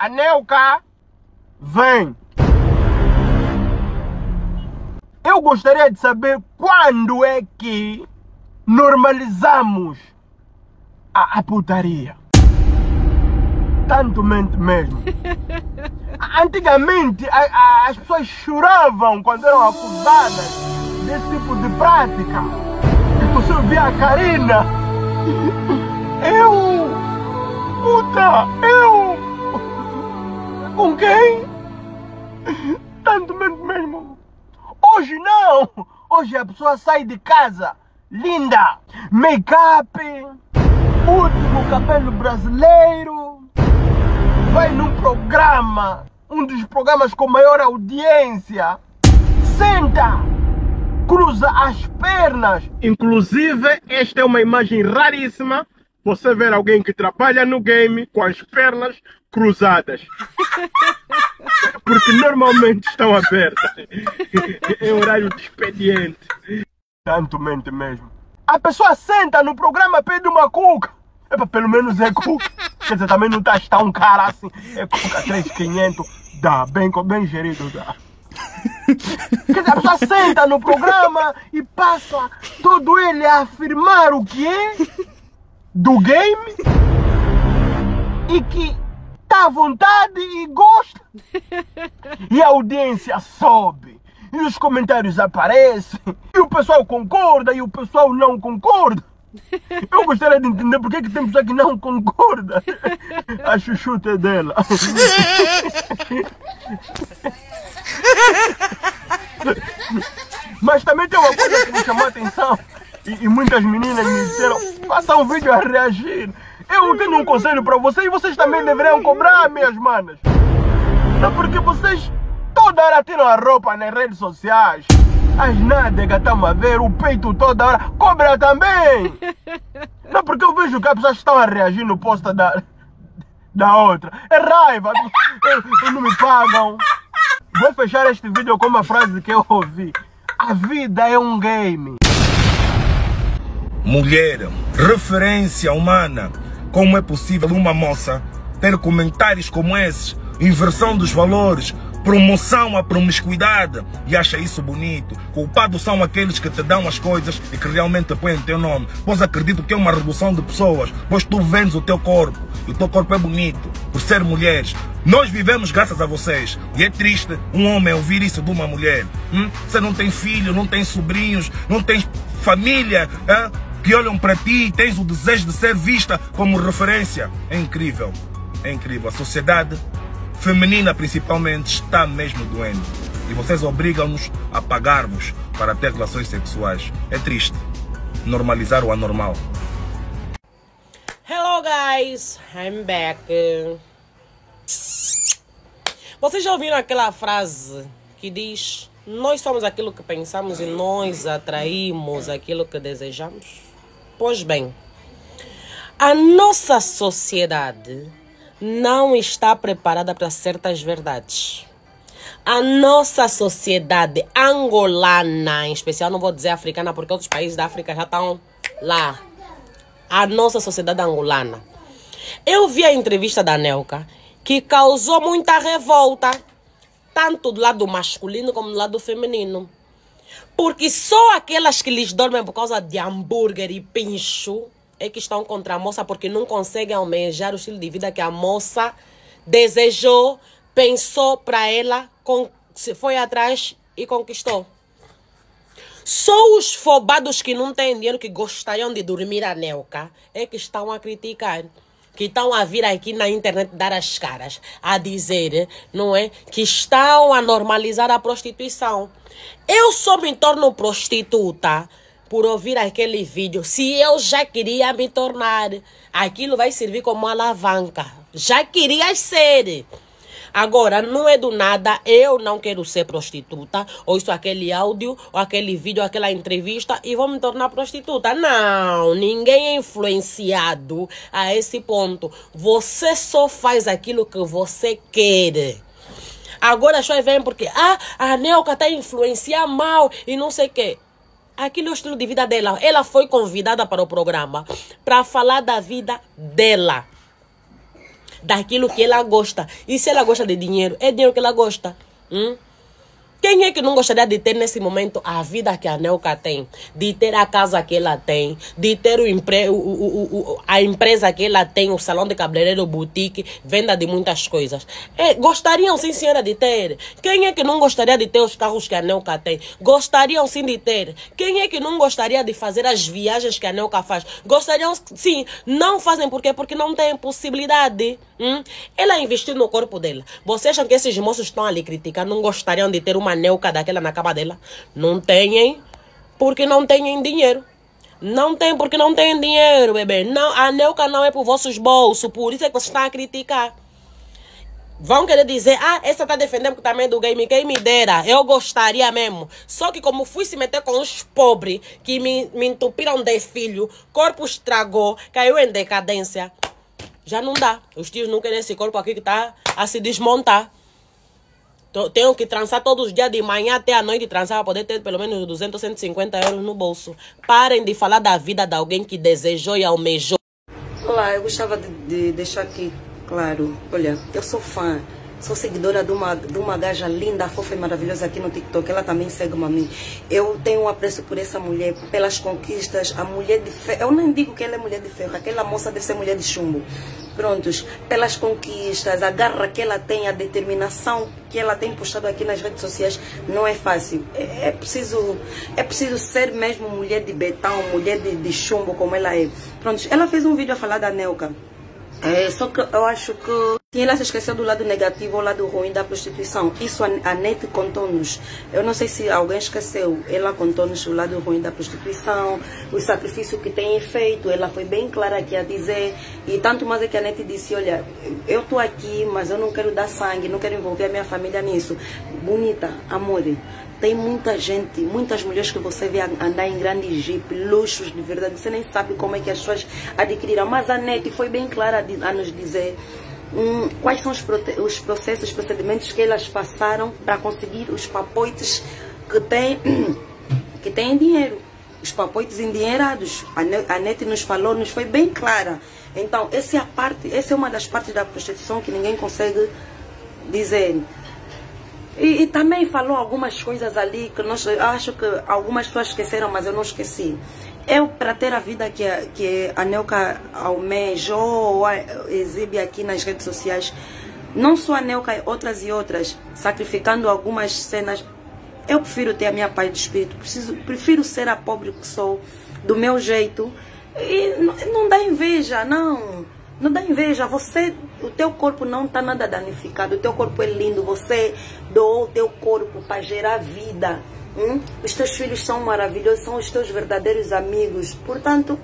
A Neuca vem. Eu gostaria de saber quando é que normalizamos a, a putaria. Tanto mente mesmo. Antigamente a, a, as pessoas choravam quando eram acusadas desse tipo de prática. E você via a Karina. Eu. Puta, eu. Com quem? Tanto mente mesmo. Hoje não! Hoje a pessoa sai de casa linda, make-up, último cabelo brasileiro, vai num programa, um dos programas com maior audiência, senta, cruza as pernas. Inclusive, esta é uma imagem raríssima. Você ver alguém que trabalha no game com as pernas cruzadas. Porque normalmente estão abertas. É horário de expediente. Tanto mente mesmo. A pessoa senta no programa, pede uma cuca. Epa, pelo menos é cuca. Quer dizer, também não está está um cara assim. É cuca 3,500. Dá, bem, bem gerido, dá. Quer dizer, a pessoa senta no programa e passa todo ele a afirmar o que é do game e que tá à vontade e gosta. E a audiência sobe. E os comentários aparecem. E o pessoal concorda e o pessoal não concorda. Eu gostaria de entender por que, que tem pessoa que não concorda. A chuchuta é dela. Mas também tem uma coisa que me chamou a atenção. E, e muitas meninas me disseram, faça um vídeo a reagir. Eu tenho um conselho para vocês e vocês também deveriam cobrar, minhas manas. Não porque vocês toda hora tiram a roupa nas redes sociais. As nádegas estão a ver, o peito toda hora. Cobra também! Não porque eu vejo que as pessoas estão a reagir no post da, da outra. É raiva. Eles não me pagam. Vou fechar este vídeo com uma frase que eu ouvi. A vida é um game. Mulher, referência humana. Como é possível uma moça ter comentários como esses? Inversão dos valores, promoção à promiscuidade e acha isso bonito. Culpados são aqueles que te dão as coisas e que realmente põem teu nome. Pois acredito que é uma redução de pessoas, pois tu vendes o teu corpo e o teu corpo é bonito por ser mulheres. Nós vivemos graças a vocês e é triste um homem ouvir isso de uma mulher. Hum? Você não tem filho, não tem sobrinhos, não tem família. Hein? Que olham para ti e tens o desejo de ser vista como referência. É incrível, é incrível. A sociedade feminina, principalmente, está mesmo doente. E vocês obrigam-nos a pagar-vos para ter relações sexuais. É triste. Normalizar o anormal. Hello guys, I'm back. Vocês já ouviram aquela frase que diz: Nós somos aquilo que pensamos e nós atraímos aquilo que desejamos? Pois bem, a nossa sociedade não está preparada para certas verdades. A nossa sociedade angolana, em especial, não vou dizer africana, porque outros países da África já estão lá. A nossa sociedade angolana. Eu vi a entrevista da Nelka, que causou muita revolta, tanto do lado masculino como do lado feminino. Porque só aquelas que lhes dormem por causa de hambúrguer e pincho é que estão contra a moça porque não conseguem almejar o estilo de vida que a moça desejou, pensou para ela, foi atrás e conquistou. Só os fobados que não têm dinheiro, que gostariam de dormir a Neuca, é que estão a criticar que estão a vir aqui na internet dar as caras, a dizer, não é, que estão a normalizar a prostituição. Eu só me torno prostituta por ouvir aquele vídeo. Se eu já queria me tornar, aquilo vai servir como alavanca. Já queria ser. Agora, não é do nada, eu não quero ser prostituta, ou isso, aquele áudio, ou aquele vídeo, aquela entrevista, e vou me tornar prostituta. Não, ninguém é influenciado a esse ponto. Você só faz aquilo que você quer. Agora pessoas vêm porque, ah, a Neuca a influenciar mal e não sei o quê. Aquilo é o estilo de vida dela. Ela foi convidada para o programa para falar da vida dela. Daquilo que ela gosta. E se ela gosta de dinheiro, é dinheiro que ela gosta. Hum? Quem é que não gostaria de ter nesse momento a vida que a Neuca tem? De ter a casa que ela tem, de ter o empre o, o, o, a empresa que ela tem, o salão de cabeleireiro, boutique, venda de muitas coisas. É, gostariam sim, senhora, de ter. Quem é que não gostaria de ter os carros que a Neuca tem? Gostariam sim de ter. Quem é que não gostaria de fazer as viagens que a Neuca faz? Gostariam sim. Não fazem por quê? Porque não têm possibilidade. Hum? Ela investiu no corpo dela. Vocês acham que esses moços estão ali criticar? Não gostariam de ter uma neuca daquela na cama dela? Não têm, porque não têm dinheiro. Não tem porque não tem dinheiro, bebê. Não, a neuca não é os vossos bolsos, por isso é que vocês estão a criticar. Vão querer dizer, ah, essa tá defendendo o tamanho do game, quem me dera, eu gostaria mesmo. Só que como fui se meter com os pobres que me, me entupiram de filho, corpo estragou, caiu em decadência, já não dá. Os tios não querem esse corpo aqui que tá a se desmontar. Tenho que trançar todos os dias, de manhã até a noite, trançar para poder ter pelo menos 200, 150 euros no bolso. Parem de falar da vida de alguém que desejou e almejou. Olá, eu gostava de, de deixar aqui claro. Olha, eu sou fã Sou seguidora de uma, de uma gaja linda, fofa e maravilhosa aqui no TikTok. Ela também segue-me a mim. Eu tenho um apreço por essa mulher, pelas conquistas. A mulher de ferro. Eu nem digo que ela é mulher de ferro. Aquela moça deve ser mulher de chumbo. Prontos. Pelas conquistas, a garra que ela tem, a determinação que ela tem postado aqui nas redes sociais. Não é fácil. É, é preciso, é preciso ser mesmo mulher de betão, mulher de, de chumbo como ela é. Prontos. Ela fez um vídeo a falar da Neuca. É, só que eu acho que ela se esqueceu do lado negativo ou lado ruim da prostituição. Isso a, a NET contou-nos. Eu não sei se alguém esqueceu. Ela contou-nos o lado ruim da prostituição, o sacrifício que tem feito. Ela foi bem clara aqui a dizer. E tanto mais é que a NET disse, olha, eu estou aqui, mas eu não quero dar sangue, não quero envolver a minha família nisso. Bonita, amor. Tem muita gente, muitas mulheres que você vê andar em grande jeep, luxos de verdade. Você nem sabe como é que as pessoas adquiriram. Mas a NET foi bem clara a nos dizer hum, quais são os, os processos, os procedimentos que elas passaram para conseguir os papoites que têm, que têm dinheiro. Os papoites endinheirados. A NET nos falou, nos foi bem clara. Então, essa é a parte, essa é uma das partes da prostituição que ninguém consegue dizer. E, e, também falou algumas coisas ali que nós, acho que algumas pessoas esqueceram, mas eu não esqueci. Eu, para ter a vida que, que a Neuca almejou, exibe aqui nas redes sociais, não só a Neuca, outras e outras, sacrificando algumas cenas, eu prefiro ter a minha paz de espírito, preciso, prefiro ser a pobre que sou, do meu jeito, e não, não dá inveja, não. Não dá inveja, você, o teu corpo não está nada danificado, o teu corpo é lindo, você doou o teu corpo para gerar vida. Hum? Os teus filhos são maravilhosos, são os teus verdadeiros amigos. Portanto,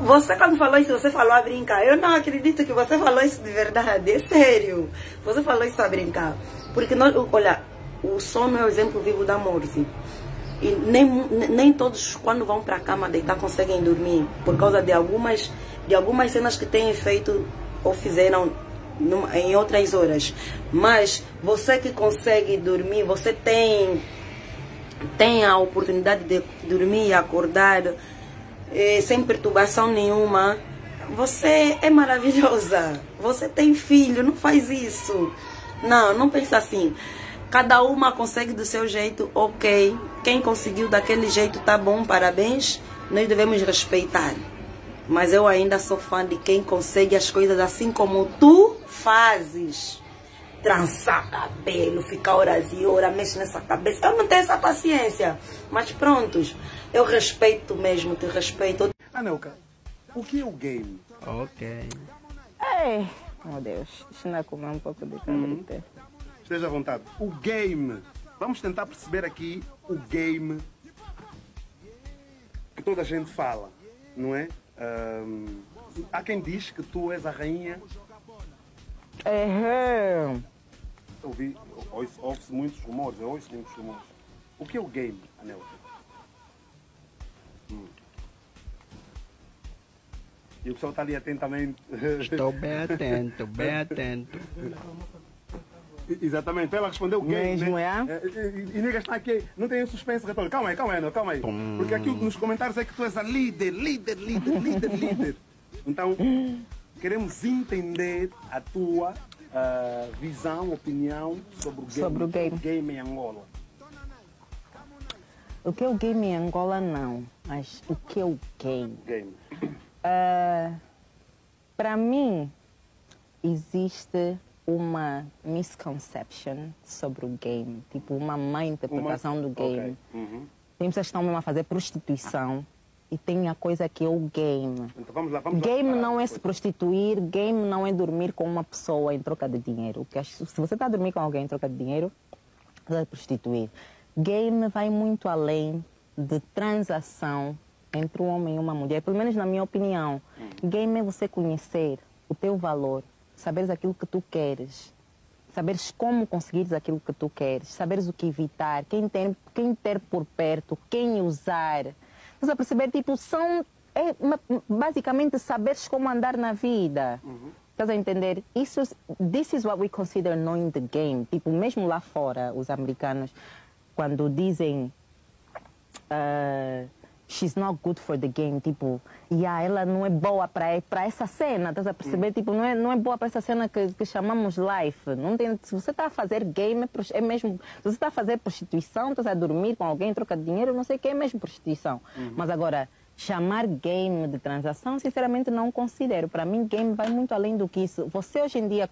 você quando falou isso, você falou a brincar. Eu não acredito que você falou isso de verdade, é sério. Você falou isso a brincar. Porque, nós, olha, o sono é o exemplo vivo da morte. E nem, nem todos, quando vão para a cama deitar, conseguem dormir. Por causa de algumas de algumas cenas que têm feito ou fizeram em outras horas. Mas você que consegue dormir, você tem, tem a oportunidade de dormir e acordar eh, sem perturbação nenhuma. Você é maravilhosa. Você tem filho, não faz isso. Não, não pensa assim. Cada uma consegue do seu jeito, ok. Quem conseguiu daquele jeito tá bom, parabéns. Nós devemos respeitar. Mas eu ainda sou fã de quem consegue as coisas assim como tu fazes. Trançar cabelo, ficar horas e horas, mexer nessa cabeça. Eu não tenho essa paciência. Mas prontos, eu respeito mesmo, te respeito. Anelka, o que é o game? Ok. Ei, meu Deus, deixa eu comer um pouco de cabrita. Hum. Esteja à vontade. O game. Vamos tentar perceber aqui o game que toda a gente fala, não é? Um, há quem diz que tu és a rainha. Uhum. Ouvi, ouve-se muitos rumores, eu ouço muitos rumores. O que é o game, Anel? Hum. E o pessoal está ali atentamente. Estou bem atento, bem atento. Exatamente, ela respondeu gay. Mesmo, né? é? E, e, nega está aqui, não tem suspense retórico. Calma aí, calma aí, não, calma aí. Porque aqui nos comentários é que tu és a líder, líder, líder, líder, líder. Então, queremos entender a tua ah, visão, opinião sobre o game, Sobre o game. game em Angola. O que é o game em Angola, não. Mas o que é o game? Game. Para mim, existe uma misconception sobre o game. Tipo, uma má interpretação do game. Ok. Uhum. Tem pessoas que estão mesmo a fazer prostituição. E tem a coisa que é o game. Então vamos lá, vamos lá Game separar não é se prostituir, game não é dormir com uma pessoa em troca de dinheiro. Que se você está a dormir com alguém em troca de dinheiro, você vai prostituir. Game vai muito além de transação entre um homem e uma mulher, pelo menos na minha opinião. Game é você conhecer o teu valor, saberes aquilo que tu queres, saberes como conseguires aquilo que tu queres, saberes o que evitar, quem ter, quem ter por perto, quem usar. Você a perceber, tipo, são é, basicamente saberes como andar na vida. Estás a entender? Isso, this is what we consider knowing the game. Tipo, mesmo lá fora, os americanos, quando dizem ah, she's not good for the game, tipo, yeah, ela não é boa para para essa cena, estás a perceber? Tipo, não é, não é boa para essa cena que, que chamamos life. Não tem, se você está a fazer game, é, é mesmo. Se você está a fazer prostituição, estás a dormir com alguém, troca de dinheiro, não sei o que, é mesmo prostituição. Mas agora, chamar game de transação, sinceramente não considero. Para mim, game vai muito além do que isso. Você hoje em dia